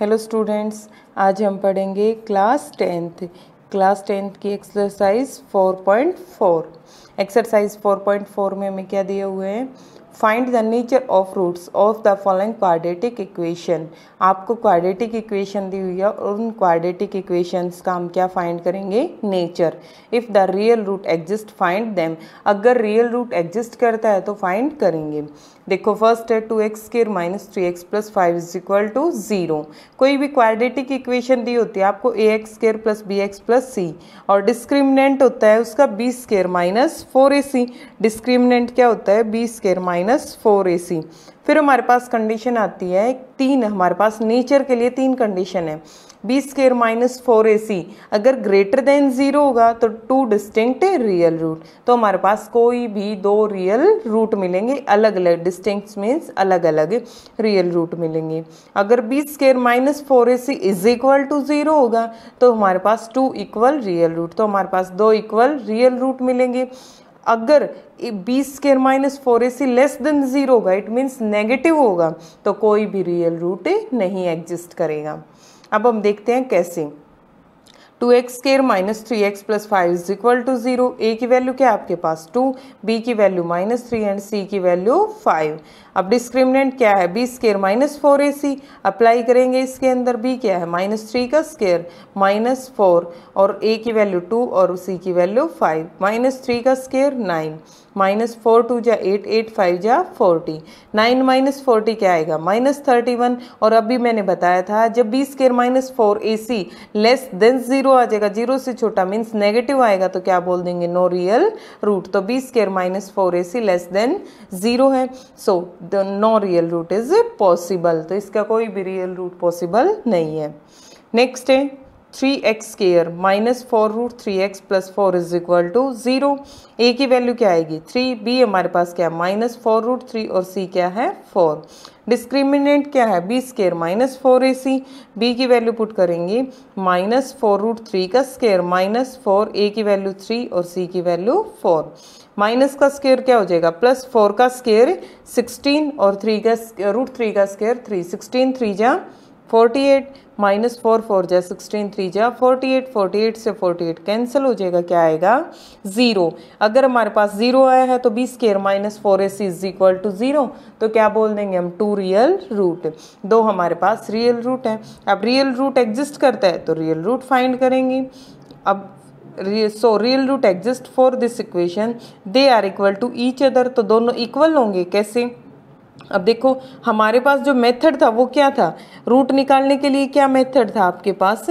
Hello students, आज हम पढ़ेंगे क्लास टेंथ। क्लास टेंथ की एक्सरसाइज 4.4 एक्सरसाइज 4.4 में हमें क्या दिए हुए हैं? Find the nature of roots of the following quadratic equation आपको क्वाड्रेटिक इक्वेशन दी हुई है और उन क्वाड्रेटिक इक्वेशंस का हम क्या फाइंड करेंगे? Nature if the real root exist find them अगर रियल रूट एग्जिस्ट करता है तो फाइंड करेंगे। देखो फ़र्स्ट है two x square minus three x plus five is equal to zero कोई भी क्वाड्रेटिक इक्वेशन दी होती है, आपको a x square plus b x plus c और डिस्क्रिमिनेंट होता है, उसका b square minus four a c discriminant क्या होता है? B square minus four a c फिर हमारे पास कंडीशन आती है तीन हमारे पास नेचर के लिए तीन कंडीशन है। B square minus four a c अगर ग्रेटर देन ज़ीरो होगा तो टू डिस्टिंक्ट रियल रूट तो हमारे पास कोई भी दो रियल रूट मिलेंगे अलग अलग डिस्टिंक्ट मीन्स अलग अलग रियल रूट मिलेंगे। अगर b square minus four a c is equal to zero होगा तो हमारे पास टू इक्वल रियल रूट तो हमारे पास दो इक्वल रियल रूट मिलेंगे। अगर b square minus four a c less than zero होगा इट मीन्स नेगेटिव होगा तो कोई भी रियल रूट नहीं एग्जिस्ट करेगा। अब हम देखते हैं कैसे। To x square minus three x plus five is equal to zero. ए की वैल्यू क्या है? आपके पास टू, बी की वैल्यू माइनस थ्री एंड सी की वैल्यू फाइव। अब डिस्क्रिमिनेंट क्या है? बी स्केयर माइनस फोर ए सी। अप्लाई करेंगे इसके अंदर, बी क्या है? माइनस थ्री का स्केयर माइनस फोर और ए की वैल्यू टू और सी की वैल्यू फाइव। माइनस थ्री का square nine. Minus four two जा एट एट फाइव जा फोर्टी। नाइन माइनस फोर्टी क्या आएगा? Minus thirty one. और अभी मैंने बताया था, जब b square minus four a c less than zero आ जाएगा, ज़ीरो से छोटा मीन्स नेगेटिव आएगा तो क्या बोल देंगे? No real root. तो b square minus four a c less than zero है। So the no real root is possible तो इसका कोई भी रियल रूट पॉसिबल नहीं है। नेक्स्ट है। Three x square minus four root three x plus four is equal to zero a की value क्या आएगी? थ्री बी हमारे पास क्या है? माइनस फोर रूट थ्री और सी क्या है? फोर डिस्क्रिमिनेंट क्या है? बी स्केयर माइनस फोर ए सी बी की वैल्यू पुट करेंगे माइनस फोर रूट थ्री का स्केयर माइनस फोर ए की वैल्यू थ्री और सी की वैल्यू फोर माइनस का स्केयर क्या हो जाएगा? प्लस फोर का स्केयर सिक्सटीन और थ्री का रूट थ्री का स्केयर थ्री सिक्सटीन थ्री जा forty eight minus four four जा सिक्सटीन, थ्री जा, फोर्टी एट फोर्टी एट से फोर्टी एट कैंसिल हो जाएगा, क्या आएगा? ज़ीरो। अगर हमारे पास ज़ीरो आया है तो b square minus four s is equal to zero. तो क्या बोल देंगे हम? Two real root. दो हमारे पास रियल रूट है। अब रियल रूट एग्जिस्ट करता है तो रियल रूट फाइंड करेंगे। अब so real root exist for this equation. They are equal to each other तो दोनों इक्वल होंगे कैसे? अब देखो, हमारे पास जो मेथड था, वो क्या था? रूट निकालने के लिए क्या मेथड था आपके पास?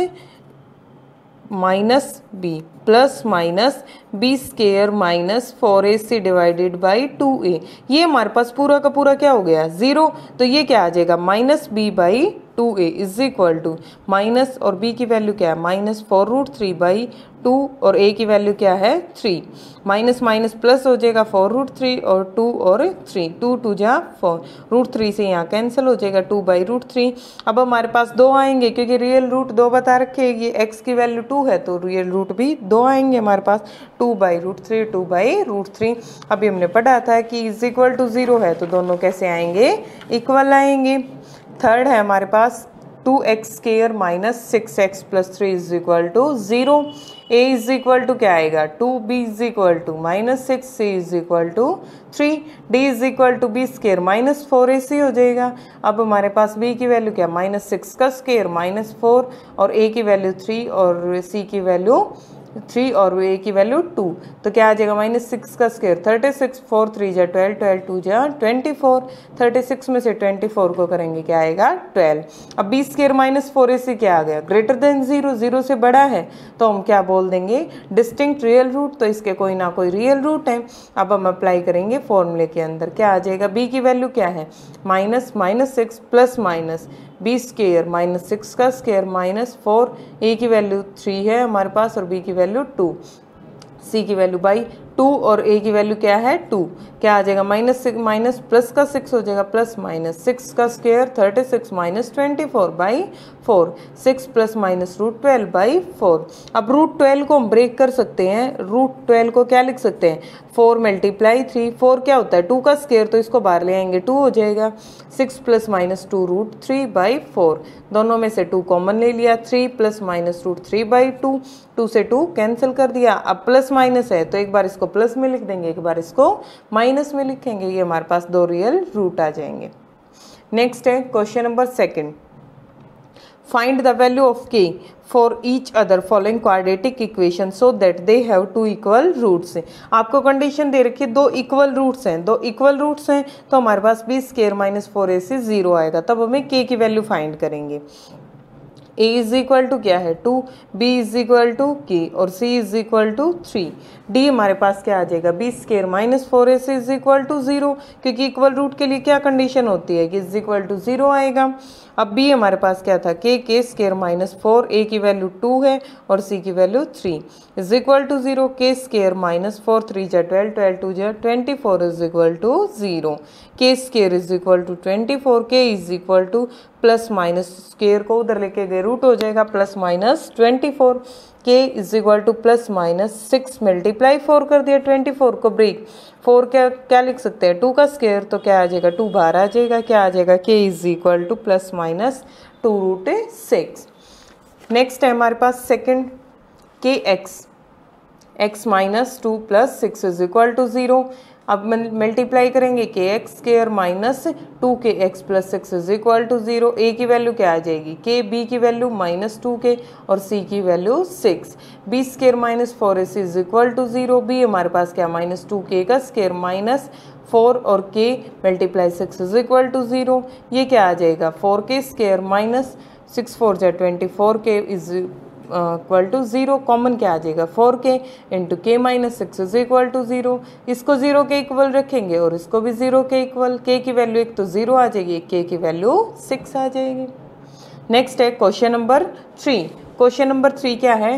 Minus b, plus minus b square minus four a c divided by two a. ये हमारे पास पूरा का पूरा क्या हो गया? ज़ीरो। तो ये क्या आ जाएगा? Minus b by two a is equal to minus और बी की वैल्यू क्या है? Minus four root three by two और ए की वैल्यू क्या है? थ्री माइनस माइनस प्लस हो जाएगा फोर रूट थ्री और टू और थ्री टू टू जा फोर रूट थ्री से यहाँ कैंसिल हो जाएगा टू बाई रूट थ्री अब हमारे पास दो आएँगे क्योंकि रियल रूट दो बता रखे ये एक्स की वैल्यू टू है तो रियल रूट भी दो आएँगे हमारे पास। Two by root three two by root three अभी हमने पढ़ा था कि इज़ इक्वल टू ज़ीरो है तो दोनों कैसे आएँगे? इक्वल आएँगे। थर्ड है हमारे पास two x square minus six x plus three is equal to zero a is equal to क्या आएगा? Two b is equal to minus six c is equal to three D is equal to b square minus four a c हो जाएगा. अब हमारे पास b की value क्या? Minus six का स्केयर माइनस फोर और ए की वैल्यू थ्री और सी की वैल्यू थ्री और ए की वैल्यू टू तो क्या आ जाएगा? माइनस सिक्स का square thirty six four three जा ट्वेल्व ट्वेल्व टू जा ट्वेंटी फोर थर्टी सिक्स में से ट्वेंटी फोर को करेंगे, क्या आएगा? ट्वेल्व अब b square minus four a से क्या आ गया? ग्रेटर देन ज़ीरो ज़ीरो से बड़ा है तो हम क्या बोल देंगे? डिस्टिंक्ट रियल रूट तो इसके कोई ना कोई रियल रूट है। अब हम अप्लाई करेंगे फॉर्मूले के अंदर। क्या आ जाएगा? बी की वैल्यू क्या है? Minus minus six plus minus b square minus six का स्केयर माइनस फोर ए की वैल्यू थ्री है हमारे पास और बी की वैल्यू टू सी की वैल्यू बाई टू और ए की वैल्यू क्या है? टू। क्या आ जाएगा? माइनस सिक्स माइनस प्लस का सिक्स हो जाएगा। प्लस माइनस सिक्स का square thirty six minus twenty four by four six plus minus root twelve by four अब रूट ट्वेल्व को हम ब्रेक कर सकते हैं। रूट ट्वेल्व को क्या लिख सकते हैं? फोर मल्टीप्लाई थ्री फोर क्या होता है? टू का स्केयर तो इसको बाहर ले आएँगे। टू हो जाएगा। Six plus minus two root three by four दोनों में से टू कॉमन ले लिया। Three plus minus root three by two two से टू कैंसिल कर दिया। अब प्लस माइनस है तो एक बार इसको प्लस में लिख देंगे, एक बार इसको माइनस में लिखेंगे, ये हमारे पास दो रियल रूट आ जाएँगे। नेक्स्ट है question number second find the value of k for each other following quadratic equation so that they have two equal roots. आपको कंडीशन दे रखी है, दो इक्वल रूट्स हैं। दो इक्वल रूट्स हैं तो हमारे पास b square minus four a से ज़ीरो आएगा। तब हमें के की वैल्यू फाइंड करेंगे। ए इज़ इक्वल टू क्या है? Two b is equal to k और c is equal to three D हमारे पास क्या आ जाएगा? B square minus four ac is equal to zero क्योंकि इक्वल रूट के लिए क्या कंडीशन होती है? कि इज़ इक्वल टू ज़ीरो आएगा। अब बी हमारे पास क्या था? के के स्केयर माइनस फोर ए की वैल्यू टू है और सी की value three is equal to zero के स्केयर माइनस फोर थ्री जा ट्वेल्व ट्वेल्व टू जै twenty four is equal to zero के square is equal to twenty four k is equal to plus minus square को उधर लेके गए root हो जाएगा plus minus twenty four k is equal to plus minus six multiply four कर दिया twenty four को ब्रेक फोर क्या क्या लिख सकते हैं? टू का स्केयर तो क्या आ जाएगा? टू बाहर आ जाएगा, क्या आ जाएगा? K is equal to plus minus two root six next है हमारे पास second k x x minus two plus six is equal to zero अब मल्टीप्लाई करेंगे k x square minus two k x plus six is equal to zero a की value क्या आ जाएगी? के B की वैल्यू माइनस टू के और C की value six B square minus four S is equal to zero B हमारे पास क्या माइनस टू के का स्केयर माइनस फोर और k multiply six is equal to zero ये क्या आ जाएगा? Four k square minus six four जो twenty four k is equal to zero, common क्या आ जाएगा? Four k into k minus six is equal to zero इसको zero के इक्वल रखेंगे और इसको भी ज़ीरो के इक्वल के की वैल्यू एक तो ज़ीरो आ जाएगी के की वैल्यू सिक्स आ जाएगी। नेक्स्ट है question number three question number three क्या है?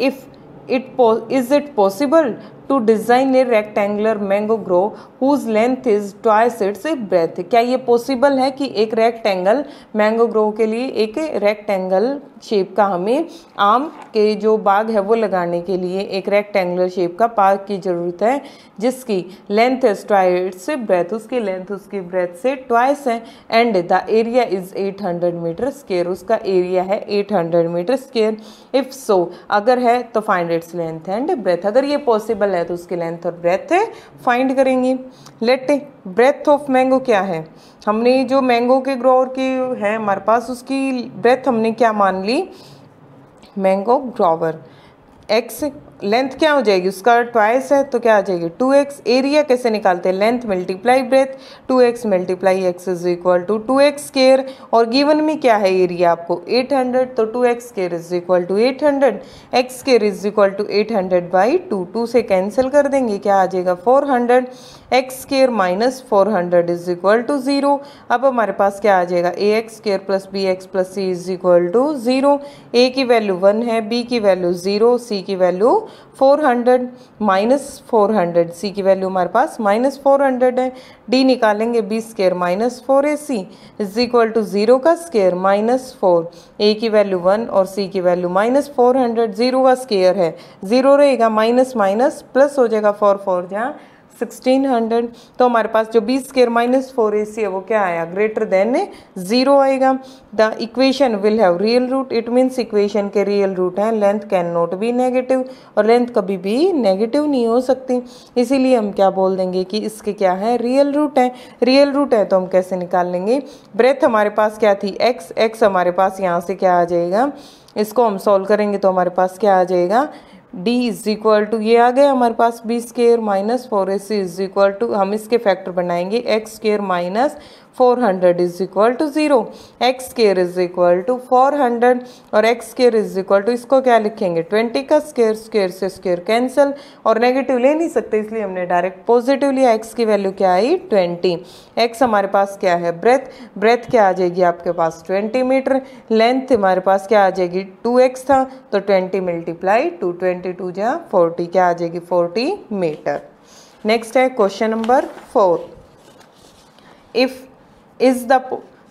If it is it possible to design a rectangular mango grove whose length is twice its breadth क्या ये पॉसिबल है कि एक रेक्टेंगल मैंगो ग्रो के लिए एक रेक्टेंगल शेप का हमें आम के जो बाग है वो लगाने के लिए एक रेक्टेंगुलर शेप का पार्क की ज़रूरत है, जिसकी लेंथ इज़ ट्वाइस ब्रेथ उसकी लेंथ उसकी ब्रेथ से ट्वाइस है and the area is 800 metre square उसका एरिया है 800 मीटर स्केयर इफ़ सो अगर है तो find its length and breadth अगर ये पॉसिबल है तो उसकी लेंथ और ब्रेथ है फाइंड करेंगे। लेट ब्रेथ ऑफ़ मैंगो क्या है? हमने जो मैंगो के ग्रोअर की है, हमारे पास उसकी ब्रेथ हमने क्या मान ली? मैंगो ग्रोवर एक्स लेंथ क्या हो जाएगी? उसका ट्वाइस है तो क्या आ जाएगी? टू एक्स एरिया कैसे निकालते हैं? Length multiply breadth two x multiply x is equal to two x square और गिवन में क्या है एरिया आपको? 800 तो two x square is equal to 800 x square is equal to eight hundred by two two से cancel कर देंगे, क्या आ जाएगा? 400 x square minus four hundred is equal to zero अब हमारे पास क्या आ जाएगा? A x square plus B x plus C is equal to zero ए की वैल्यू वन है बी की वैल्यू ज़ीरो सी की value four hundred minus four hundred C की वैल्यू हमारे पास माइनस फोर हंड्रेड है. डी निकालेंगे B square minus four A c is equal to zero का स्केयर माइनस फोर ए की वैल्यू वन और सी की value minus four hundred zero का स्केयर है. ज़ीरो रहेगा माइनस माइनस प्लस हो जाएगा फोर फोर जहाँ सिक्सटीन हंड्रेड तो हमारे पास जो b square minus four a c है, वो क्या आया? ग्रेटर देन ज़ीरो आएगा। The equation will have real root it means equation के रियल रूट हैं। Length can not be negative और लेंथ कभी भी नेगेटिव नहीं हो सकती। इसीलिए हम क्या बोल देंगे कि इसके क्या है? रियल रूट है। रियल रूट है तो हम कैसे निकाल लेंगे? ब्रेथ हमारे पास क्या थी? एक्स एक्स हमारे पास यहाँ से क्या आ जाएगा? इसको हम सॉल्व करेंगे तो हमारे पास क्या आ जाएगा? डी इज़ इक्वल टू ये आ गया हमारे पास b square minus four a c is equal to हम इसके फैक्टर बनाएँगे x square minus 400 is equal to zero, x square is equal to 400 और x square is equal to, इसको क्या लिखेंगे? 20 का स्केयर स्केयर से स्केयर कैंसिल और नेगेटिव ले नहीं सकते, इसलिए हमने डायरेक्ट पॉजिटिव लिया, एक्स की वैल्यू क्या आई? 20 एक्स हमारे पास क्या है? ब्रेथ। ब्रेथ क्या आ जाएगी आपके पास? 20 मीटर। लेंथ हमारे पास क्या आ जाएगी? 2x था तो 20 मल्टीप्लाई टू, ट्वेंटी टू जहाँ फोर्टी, क्या आ जाएगी? 40 मीटर। नेक्स्ट है question number four. If is the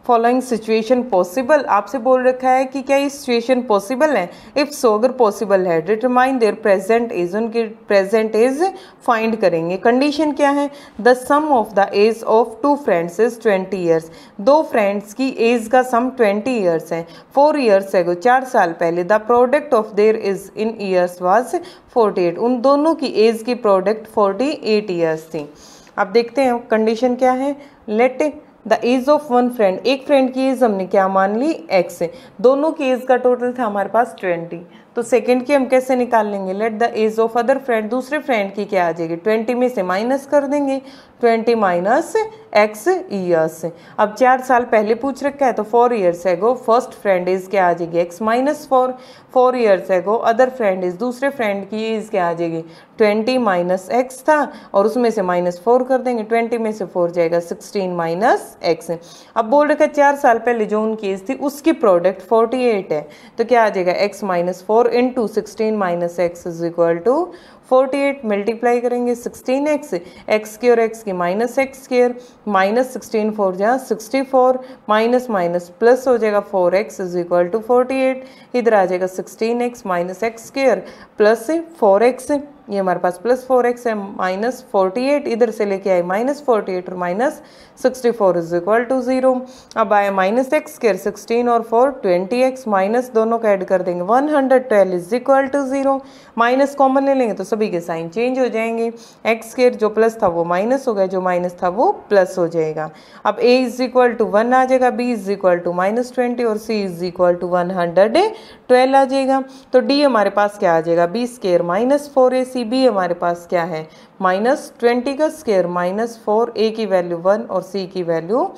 following situation possible आपसे बोल रखा है कि क्या ये सिचुएशन पॉसिबल है? इफ़ सो अगर पॉसिबल है डिटरमाइन देयर प्रेजेंट इज़ उनकी प्रेजेंट इज़ फाइंड करेंगे। कंडीशन क्या है? The sum of the age of two friends is twenty years दो फ्रेंड्स की एज का सम ट्वेंटी ईयर्स है। फोर ईयर्स है चार साल पहले। The product of their ages in years was forty eight उन दोनों की एज की प्रोडक्ट फोर्टी एट ईयर्स थी। अब देखते हैं कंडीशन क्या है? Let the age of one friend एक फ्रेंड की एज हमने क्या मान ली? एक्स दोनों की एज का टोटल था हमारे पास ट्वेंटी तो सेकंड की हम कैसे निकाल लेंगे? Let the age of other friend दूसरे फ्रेंड की क्या आ जाएगी? ट्वेंटी में से माइनस कर देंगे। ट्वेंटी माइनस एक्स ईयर्स अब चार साल पहले पूछ रखा है तो फोर ईयर्स है गो फ़र्स्ट फ्रेंड इज़ क्या आ जाएगी? X minus four four years है गो अदर फ्रेंड इज़ दूसरे फ्रेंड की एज क्या आ जाएगी? ट्वेंटी माइनस एक्स था, और उसमें से माइनस फोर कर देंगे। ट्वेंटी में से फोर जाएगा सिक्सटीन माइनस एक्स अब बोल रखा है, चार साल पहले जो उनकी एज थी, उसकी प्रोडक्ट फोर्टी एट है। तो क्या आ जाएगा? X minus four into sixteen minus x is equal to forty eight multiply करेंगे सिक्सटीन एक्स एक्स की और एक्स की minus x square minus sixteen four जहाँ sixty four minus minus plus हो जाएगा four x is equal to forty eight इधर आ जाएगा sixteen x minus x square plus four x ये हमारे पास प्लस फोर एक्स है माइनस फोर्टी एट इधर से लेके आए माइनस फोर्टी एट और minus sixty four is equal to zero अब आए माइनस एक्स स्केयर सिक्सटीन और फोर ट्वेंटी एक्स माइनस दोनों का ऐड कर देंगे one hundred twelve is equal to zero minus common ले लेंगे तो सभी के साइन चेंज हो जाएँगे। एक्स स्केयर जो प्लस था वो माइनस हो गया, जो माइनस था वो प्लस हो जाएगा। अब ए इज़ इक्वल टू वन आ जाएगा B is equal to minus twenty और c is equal to one hundred twelve आ जाएगा। तो डी हमारे पास क्या आ जाएगा? बी स्केयर माइनस फोर ए सी बी हमारे पास क्या है? माइनस ट्वेंटी का स्केयर माइनस फोर ए की वैल्यू वन और सी की value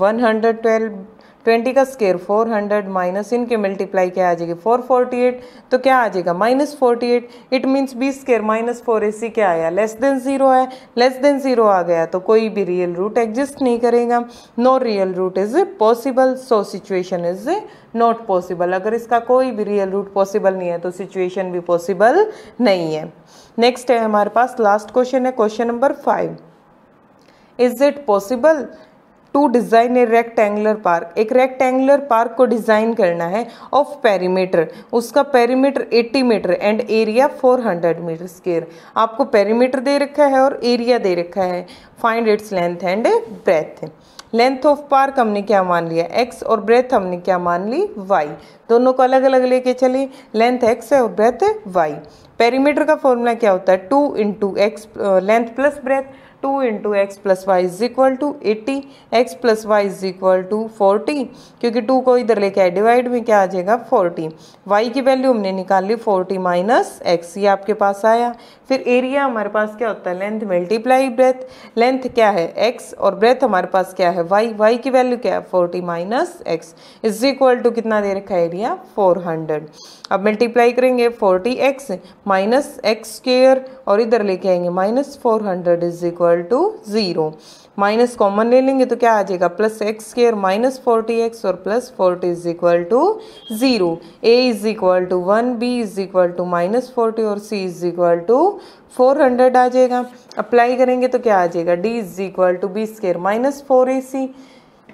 one hundred twelve twenty का स्केयर फोर हंड्रेड माइनस इनके मल्टीप्लाई क्या आ जाएगी फोर फोर्टी एट तो क्या आ जाएगा? Minus forty eight, it means b square minus four a c क्या आया? लेस देन ज़ीरो है, लेस देन ज़ीरो आ गया तो कोई भी रियल रूट एग्जिस्ट नहीं करेगा। No real root is possible so situation is not possible अगर इसका कोई भी रियल रूट पॉसिबल नहीं है तो सिचुएशन भी पॉसिबल नहीं है। नेक्स्ट है हमारे पास लास्ट क्वेश्चन है question number five is it possible to design a rectangular park एक रेक्टेंगुलर पार्क को डिज़ाइन करना है ऑफ़ पेरीमीटर उसका perimeter 80 metre and area 400 metre square आपको पेरीमीटर दे रखा है और एरिया दे रखा है. Find its length and breadth length of park हमने क्या मान लिया? एक्स और ब्रेथ हमने क्या मान ली? वाई दोनों को अलग अलग लेके चले. लेंथ एक्स है और ब्रेथ वाई पेरीमीटर का फॉर्मूला क्या होता है? Two into x length plus breadth two into x plus y is equal to eighty x plus y is equal to forty, क्योंकि टू को इधर लेके आए डिवाइड में क्या आ जाएगा? फोर्टी। वाई की वैल्यू हमने निकाल ली, फोर्टी माइनस एक्स ये आपके पास आया। फिर एरिया हमारे पास क्या होता है? लेंथ मल्टीप्लाई ब्रेथ लेंथ क्या है? एक्स और ब्रेथ हमारे पास क्या है? वाई वाई की वैल्यू क्या है? Forty minus x is equal to कितना दे रखा है एरिया फोर हंड्रेड अब मल्टीप्लाई करेंगे, forty x minus x square और इधर लेके आएँगे minus four hundred is equal to zero minus common ले लेंगे तो क्या आ जाएगा? Plus x square minus forty x और plus forty is equal to zero a is equal to one b is equal to minus forty और c is equal to four hundred आ जाएगा। Apply करेंगे तो क्या आ जाएगा? D is equal to B square minus four A C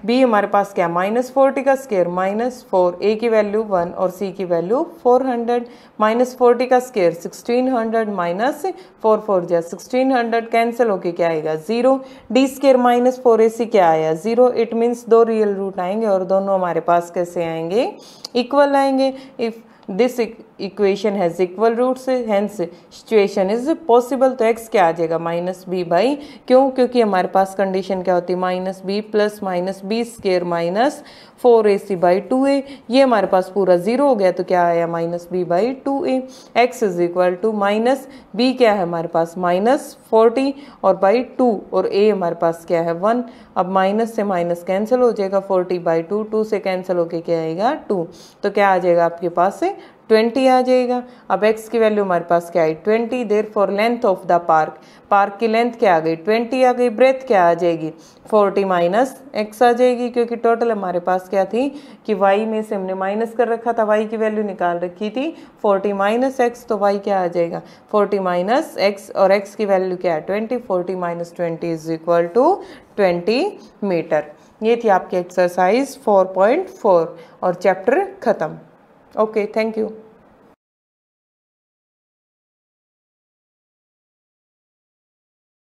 B हमारे पास क्या माइनस फोर्टी का स्केयर, माइनस फोर ए की वैल्यू वन और सी की value four hundred, minus forty का square sixteen hundred, minus four four जा सिक्सटीन हंड्रेड कैंसिल होके क्या आएगा? Zero. D square minus four A C क्या आया? ज़ीरो। इट मीन्स दो रियल रूट आएँगे और दोनों हमारे पास कैसे आएँगे? इक्वल आएँगे। If this equation has equal roots hence situation is possible तो एक्स क्या आ जाएगा? माइनस बी बाई क्यों? क्योंकि हमारे पास कंडीशन क्या होती? है minus B plus minus B square minus four A C by two A ये हमारे पास पूरा ज़ीरो हो गया तो क्या आया? Minus B by two A X is equal to minus B क्या है हमारे पास? माइनस फोर्टी और बाई टू और ए हमारे पास क्या है? वन अब माइनस से माइनस कैंसिल हो जाएगा फोर्टी बाई टू टू से कैंसिल होके क्या आएगा? टू तो क्या आ जाएगा आपके पास? से ट्वेंटी आ जाएगा। अब एक्स की वैल्यू हमारे पास क्या आई twenty there for length of the park park की लेंथ क्या आ गई? ट्वेंटी आ गई। ब्रेथ क्या आ जाएगी? फोर्टी माइनस एक्स आ जाएगी, क्योंकि टोटल हमारे पास क्या थी? कि वाई में से हमने माइनस कर रखा था वाई की वैल्यू निकाल रखी थी। फोर्टी माइनस एक्स तो वाई क्या आ जाएगा? फोर्टी माइनस एक्स और एक्स की वैल्यू क्या है? Twenty. Forty minus twenty is equal to twenty meter ये थी आपकी एक्सरसाइज फोर पॉइंट फोर और चैप्टर ख़त्म। Okay, thank you.